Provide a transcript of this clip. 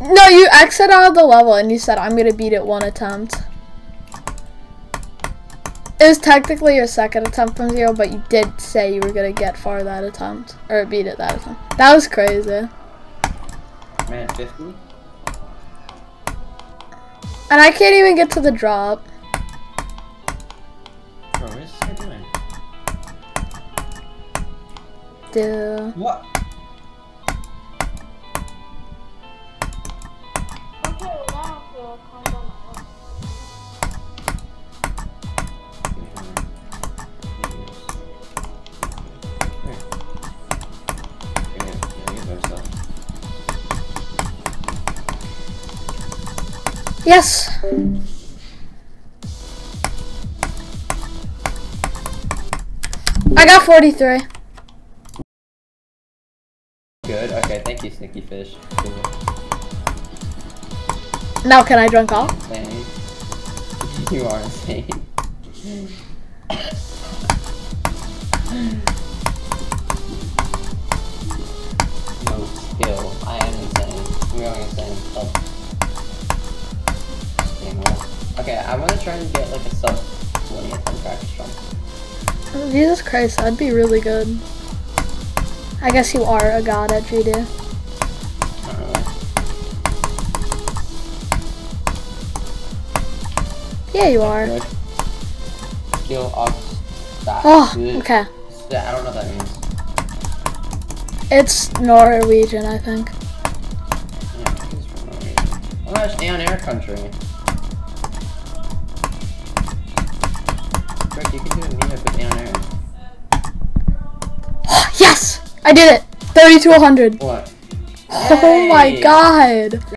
No, you exit out of the level and you said I'm gonna beat it one attempt. It was technically your second attempt from zero, but you did say you were gonna get far that attempt. Or beat it that attempt. That was crazy. Man, 50? And I can't even get to the drop. Bro, what is this guy doing? Dude. What? Yes. I got 43. Good, okay, thank you, Sneaky Fish. Now can I drink off? You are insane. no skill. I am insane. I'm going insane. Sub. Okay, I want to try and get like a sub 20 at 10 practice. Oh, Jesus Christ, that'd be really good. I guess you are a god at GD. Yeah, you are. Good. Skill ox stat. Oh, okay. I don't know what that means. It's Norwegian, I think. Yeah, think it's Norway. Oh Aeon Air Country. Rick, you can do a meetup with Aeon Air. yes! I did it! 30 to 100. What? Oh my god.